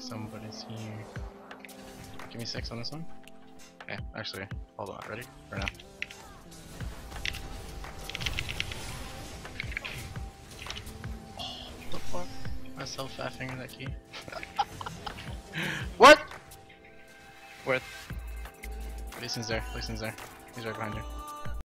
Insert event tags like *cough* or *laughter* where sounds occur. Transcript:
somebody's here. Give me six on this one. Okay, actually, hold on, ready? For now. Oh, what the fuck? Myself faffing that key. *laughs* what? Worth. Leeson's there, Leeson's there. He's right behind you.